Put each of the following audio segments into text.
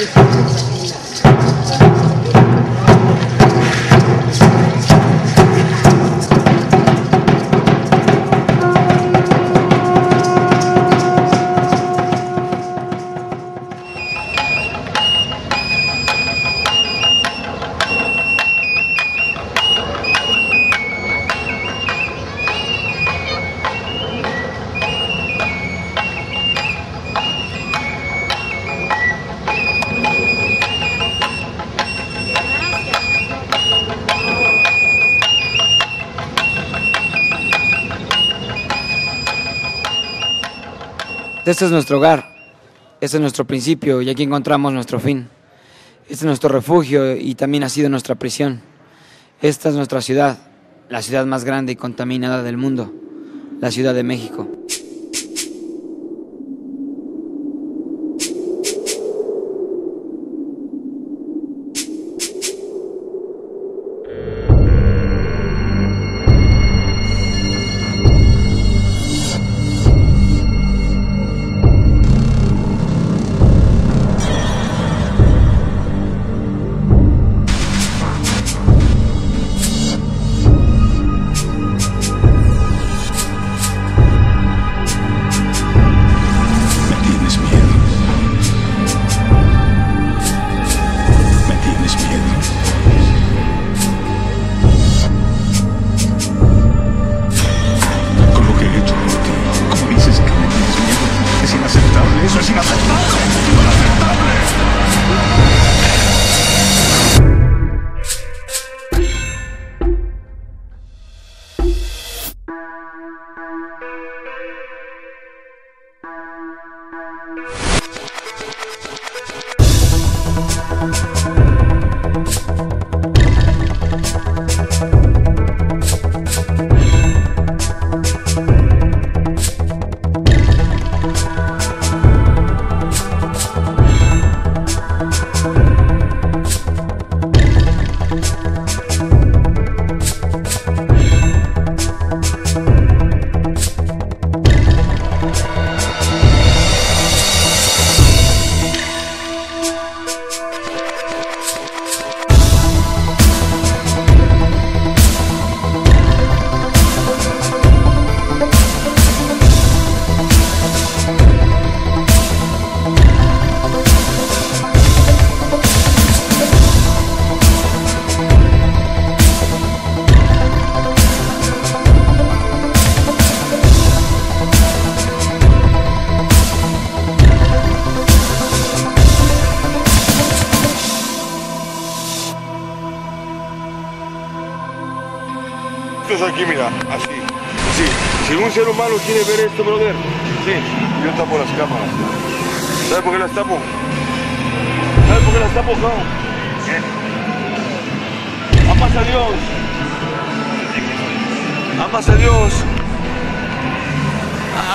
It's a. Este es nuestro hogar, este es nuestro principio y aquí encontramos nuestro fin. Este es nuestro refugio y también ha sido nuestra prisión. Esta es nuestra ciudad, la ciudad más grande y contaminada del mundo, la Ciudad de México. Música Esto es aquí, mira, así. Sí. Si un ser humano quiere ver esto, brother, sí, yo tapo las cámaras. ¿Sabes por qué las tapo? ¿Sabes por qué las tapo, cabrón? Amas a Dios. Amas a Dios.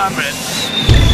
Amén.